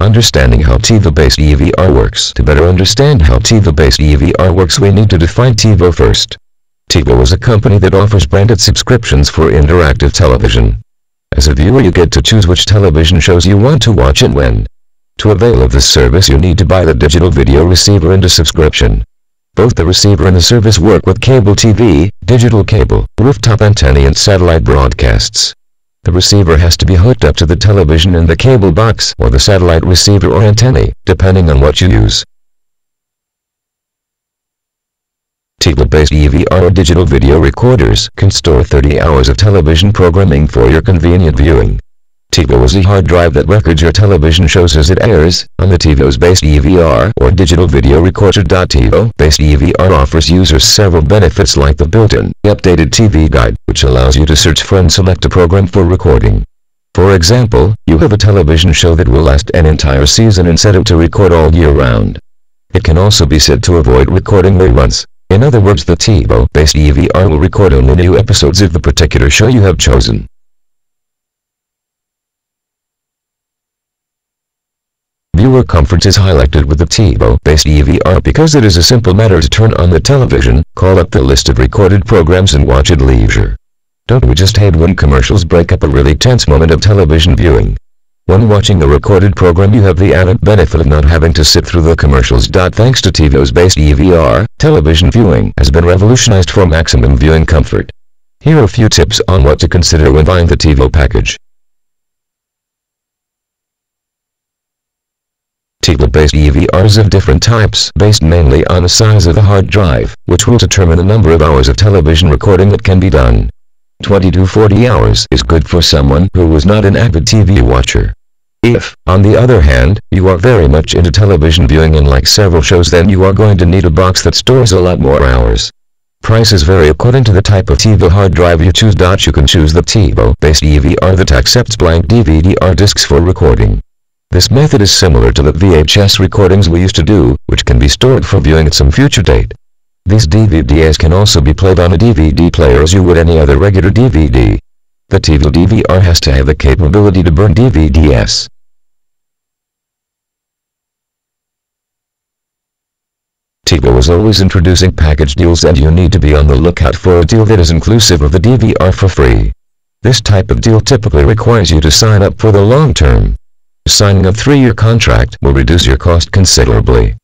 Understanding how TiVo-based DVR works. To better understand how TiVo-based DVR works we need to define TiVo first. TiVo is a company that offers branded subscriptions for interactive television. As a viewer you get to choose which television shows you want to watch and when. To avail of this service you need to buy the digital video receiver and a subscription. Both the receiver and the service work with cable TV, digital cable, rooftop antennae and satellite broadcasts. The receiver has to be hooked up to the television in the cable box or the satellite receiver or antennae, depending on what you use. TiVo-based DVR or digital video recorders can store 30 hours of television programming for your convenient viewing. TiVo is a hard drive that records your television shows as it airs, on the TiVo's based DVR or digital video recorder. TiVo based DVR offers users several benefits like the built-in, updated TV guide, which allows you to search for and select a program for recording. For example, you have a television show that will last an entire season and set it to record all year round. It can also be set to avoid recording reruns. In other words the TiVo based DVR will record only new episodes of the particular show you have chosen. Viewer comfort is highlighted with the TiVo-based DVR because it is a simple matter to turn on the television, call up the list of recorded programs and watch at leisure. Don't we just hate when commercials break up a really tense moment of television viewing? When watching a recorded program you have the added benefit of not having to sit through the commercials. Thanks to TiVo's based DVR, television viewing has been revolutionized for maximum viewing comfort. Here are a few tips on what to consider when buying the TiVo package. TiVo-based DVRs of different types based mainly on the size of the hard drive, which will determine the number of hours of television recording that can be done. 20 to 40 hours is good for someone who is not an avid TV watcher. If, on the other hand, you are very much into television viewing and like several shows then you are going to need a box that stores a lot more hours. Prices vary according to the type of TiVo hard drive you choose. You can choose the TiVo-based DVR that accepts blank DVD-R discs for recording. This method is similar to the VHS recordings we used to do, which can be stored for viewing at some future date. These DVDs can also be played on a DVD player as you would any other regular DVD. The TiVo DVR has to have the capability to burn DVDs. TiVo is always introducing package deals and you need to be on the lookout for a deal that is inclusive of the DVR for free. This type of deal typically requires you to sign up for the long term. Signing a three-year contract will reduce your cost considerably.